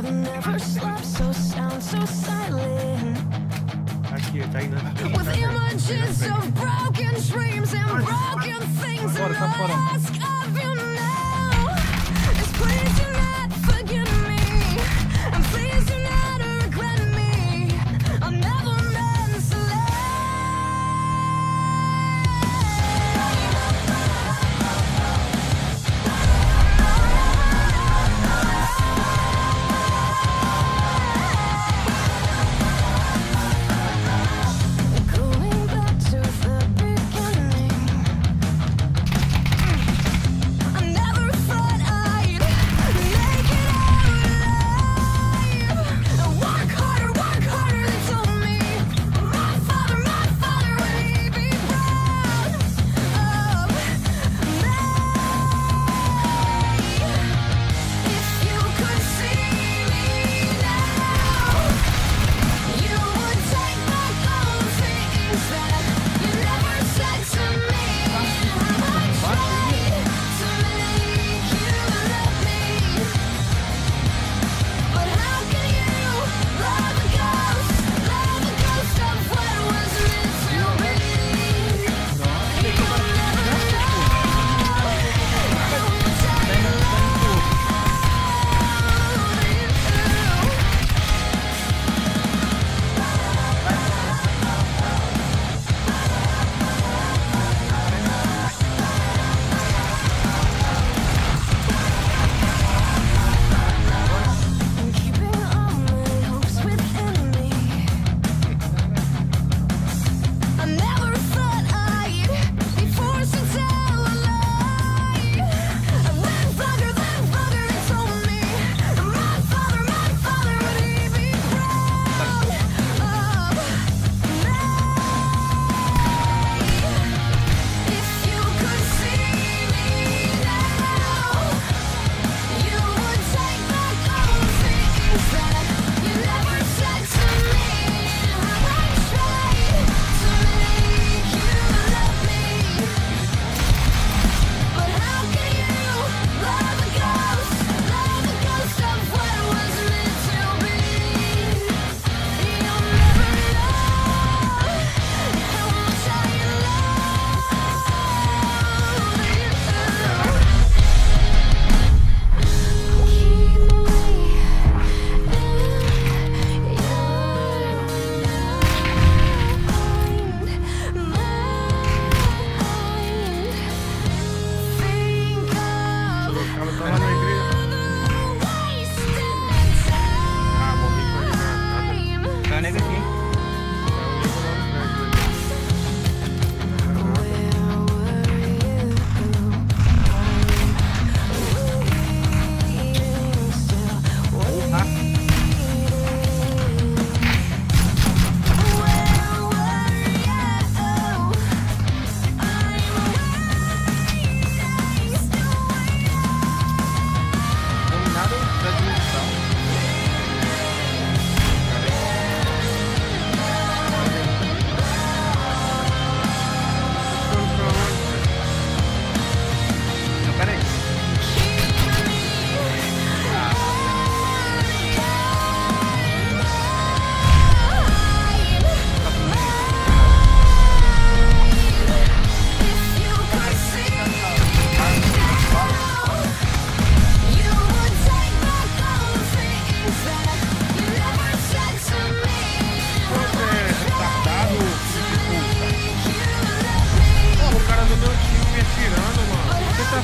I've never slept so sound, so silent. With images of broken dreams and broken things, and I